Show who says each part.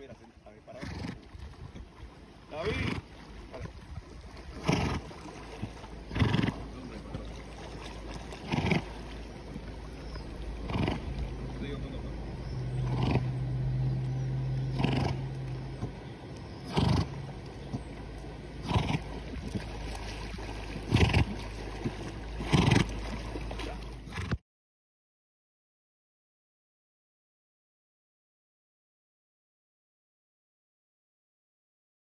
Speaker 1: mira, a mí para David.